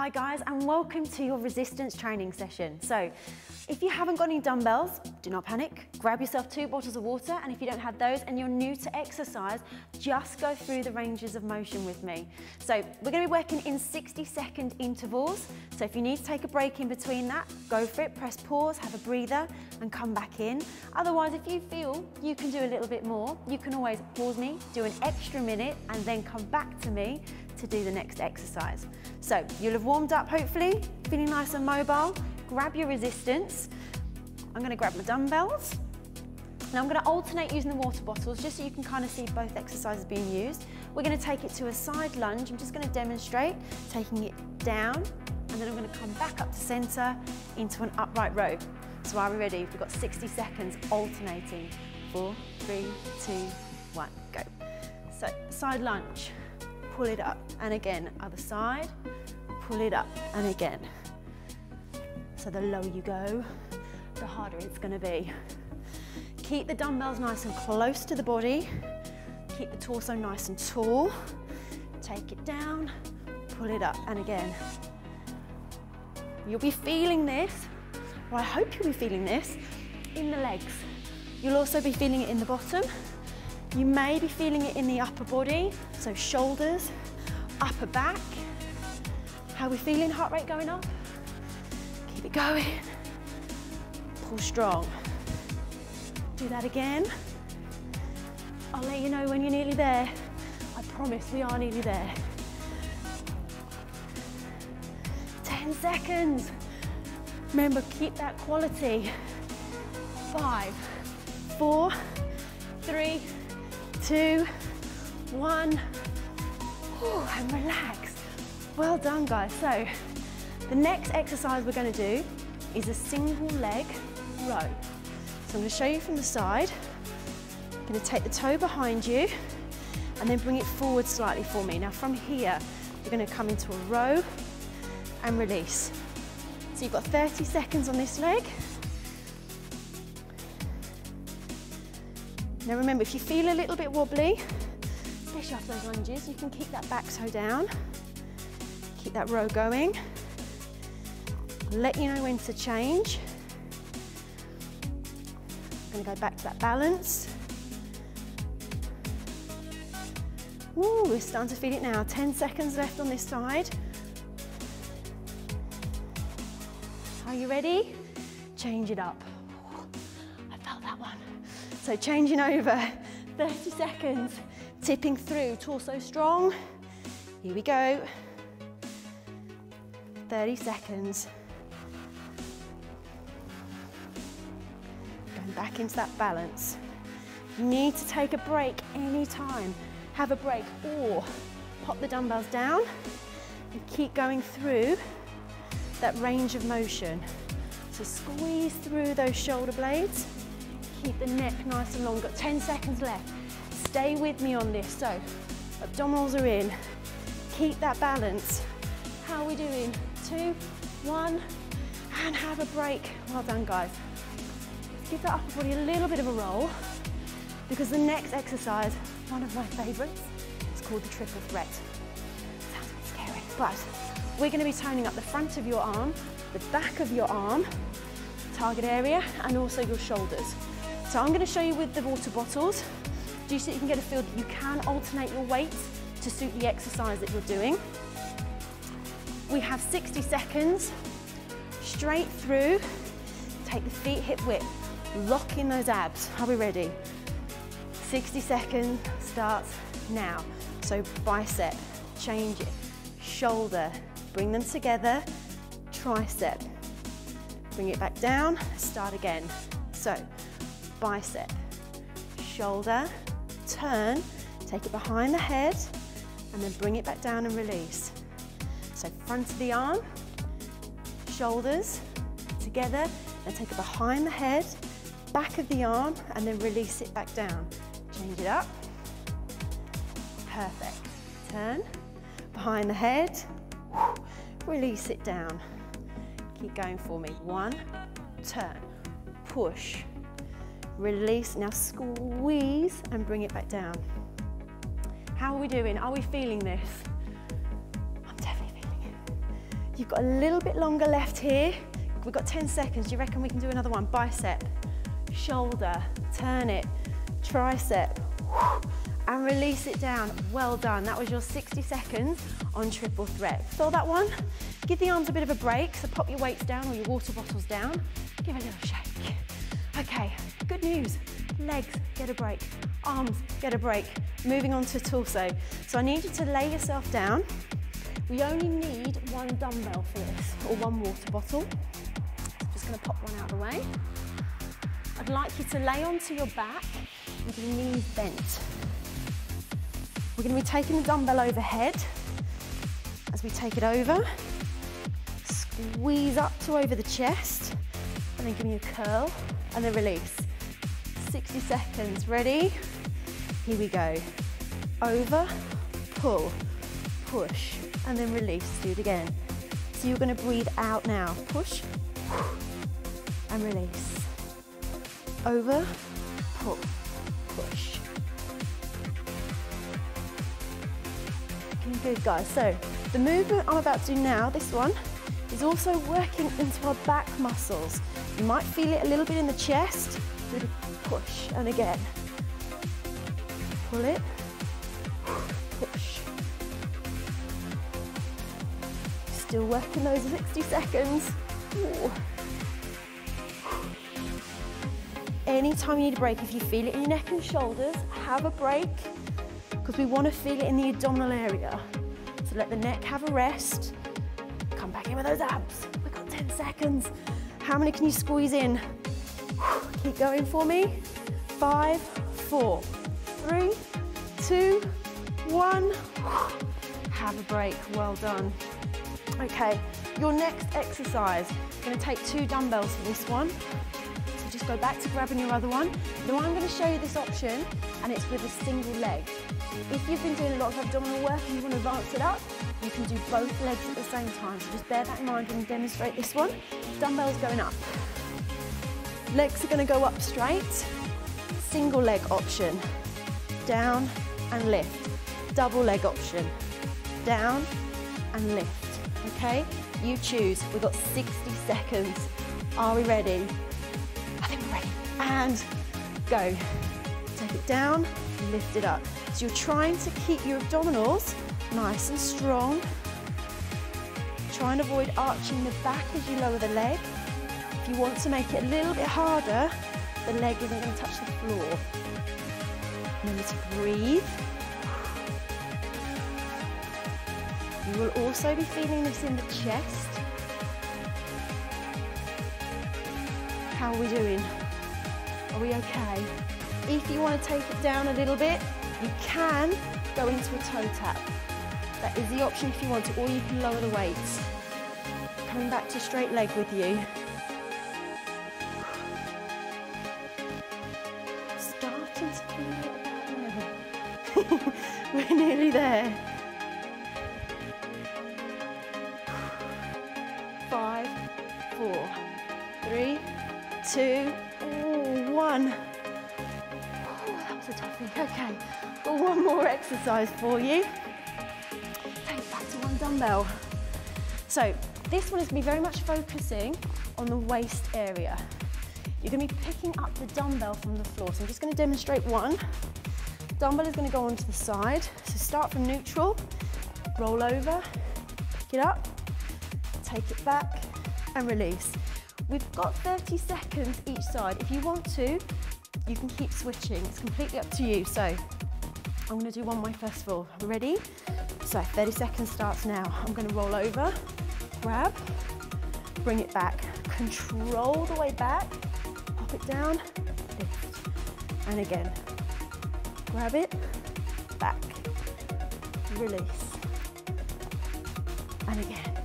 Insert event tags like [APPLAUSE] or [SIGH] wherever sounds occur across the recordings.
Hi guys and welcome to your resistance training session. So if you haven't got any dumbbells, do not panic. Grab yourself two bottles of water and if you don't have those and you're new to exercise, just go through the ranges of motion with me. So we're gonna be working in 60 second intervals. So if you need to take a break in between that, go for it, press pause, have a breather and come back in. Otherwise, if you feel you can do a little bit more, you can always pause me, do an extra minute and then come back to me to do the next exercise. So you'll have warmed up hopefully, feeling nice and mobile. Grab your resistance. I'm gonna grab my dumbbells. Now I'm gonna alternate using the water bottles just so you can kind of see both exercises being used. We're gonna take it to a side lunge. I'm just gonna demonstrate taking it down and then I'm gonna come back up to center into an upright row. So are we ready? We've got 60 seconds alternating. Four, three, two, one, go. So side lunge pull it up, and again, other side, pull it up, and again. So the lower you go, the harder it's gonna be. Keep the dumbbells nice and close to the body. Keep the torso nice and tall. Take it down, pull it up, and again. You'll be feeling this, or I hope you'll be feeling this, in the legs. You'll also be feeling it in the bottom, you may be feeling it in the upper body, so shoulders, upper back. How are we feeling? Heart rate going up? Keep it going. Pull strong. Do that again. I'll let you know when you're nearly there. I promise we are nearly there. 10 seconds. Remember, keep that quality. Five, four, three, two, one. Ooh, and relax. Well done, guys. So the next exercise we're gonna do is a single leg row. So I'm gonna show you from the side. I'm gonna take the toe behind you and then bring it forward slightly for me. Now from here, you're gonna come into a row and release. So you've got 30 seconds on this leg. Now remember, if you feel a little bit wobbly, especially after those lunges, you can keep that back toe down, keep that row going. Let you know when to change. I'm gonna go back to that balance. Ooh, we're starting to feel it now. 10 seconds left on this side. Are you ready? Change it up. So changing over, 30 seconds, tipping through, torso strong. Here we go. 30 seconds. Going back into that balance. You need to take a break anytime. Have a break or pop the dumbbells down and keep going through that range of motion. So squeeze through those shoulder blades Keep the neck nice and long. Got 10 seconds left. Stay with me on this. So, abdominals are in. Keep that balance. How are we doing? Two, one, and have a break. Well done, guys. Give that upper body a little bit of a roll because the next exercise, one of my favorites, is called the triple threat. Sounds a bit scary, but we're gonna be toning up the front of your arm, the back of your arm, target area, and also your shoulders. So I'm going to show you with the water bottles, just so you can get a feel that you can alternate your weight to suit the exercise that you're doing. We have 60 seconds, straight through, take the feet hip width, lock in those abs. Are we ready? 60 seconds starts now. So bicep, change it, shoulder, bring them together, tricep, bring it back down, start again. So bicep, shoulder, turn, take it behind the head, and then bring it back down and release. So front of the arm, shoulders together, and take it behind the head, back of the arm, and then release it back down. Change it up. Perfect. Turn, behind the head, release it down. Keep going for me. One, turn, push, Release, now squeeze and bring it back down. How are we doing? Are we feeling this? I'm definitely feeling it. You've got a little bit longer left here. We've got 10 seconds. Do you reckon we can do another one? Bicep, shoulder, turn it, tricep, and release it down. Well done. That was your 60 seconds on triple threat. Feel that one? Give the arms a bit of a break. So pop your weights down or your water bottles down. Give it a little shake. Okay, good news. Legs, get a break. Arms, get a break. Moving on to torso. So I need you to lay yourself down. We only need one dumbbell for this, or one water bottle. Just gonna pop one out of the way. I'd like you to lay onto your back with your knees bent. We're gonna be taking the dumbbell overhead. As we take it over, squeeze up to over the chest, and then give me a curl, and then release. 60 seconds, ready? Here we go. Over, pull, push, and then release. Do it again. So you're gonna breathe out now. Push, and release. Over, pull, push. Good, guys. So the movement I'm about to do now, this one, is also working into our back muscles. You might feel it a little bit in the chest. Push, and again. Pull it, push. Still working those 60 seconds. Ooh. Anytime you need a break, if you feel it in your neck and shoulders, have a break because we want to feel it in the abdominal area. So let the neck have a rest. Come back in with those abs. We've got 10 seconds. How many can you squeeze in? Keep going for me. Five, four, three, two, one. Have a break, well done. Okay, your next exercise, gonna take two dumbbells for this one. So just go back to grabbing your other one. Now I'm gonna show you this option and it's with a single leg. If you've been doing a lot of abdominal work and you wanna advance it up, you can do both legs at the same time. So just bear that in mind when you demonstrate this one. Dumbbells going up. Legs are gonna go up straight. Single leg option. Down and lift. Double leg option. Down and lift. Okay? You choose. We've got 60 seconds. Are we ready? I think we're ready. And go. Take it down, lift it up. So you're trying to keep your abdominals nice and strong. Try and avoid arching the back as you lower the leg. If you want to make it a little bit harder, the leg isn't going to touch the floor. Remember to breathe. You will also be feeling this in the chest. How are we doing? Are we okay? If you want to take it down a little bit, you can go into a toe tap. That is the option if you want to, or you can lower the weights. Coming back to straight leg with you. Starting to feel about now. [LAUGHS] We're nearly there. Five, four, three, two, ooh, one. Ooh, that was a toughie. Okay, got one more exercise for you. Dumbbell. So this one is going to be very much focusing on the waist area. You're going to be picking up the dumbbell from the floor. So I'm just going to demonstrate one. Dumbbell is going to go onto the side. So start from neutral, roll over, pick it up, take it back and release. We've got 30 seconds each side. If you want to, you can keep switching. It's completely up to you. So I'm gonna do one way first of all. Ready? So 30 seconds starts now. I'm gonna roll over, grab, bring it back. Control the way back, pop it down, lift. And again, grab it, back, release. And again,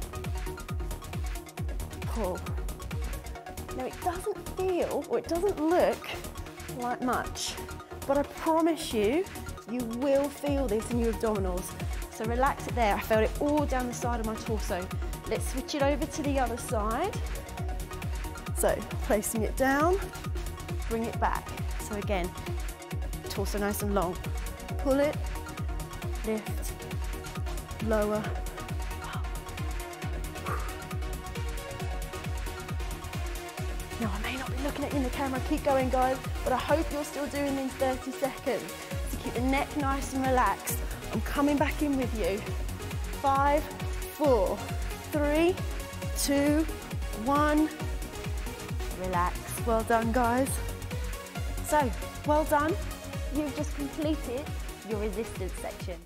pull. Now it doesn't feel, or it doesn't look like much, but I promise you, you will feel this in your abdominals. So relax it there. I felt it all down the side of my torso. Let's switch it over to the other side. So placing it down, bring it back. So again, torso nice and long. Pull it, lift, lower, looking at you in the camera, keep going guys, but I hope you're still doing in 30 seconds. So keep the neck nice and relaxed. I'm coming back in with you. Five, four, three, two, one. Relax, well done guys. So, well done. You've just completed your resistance section.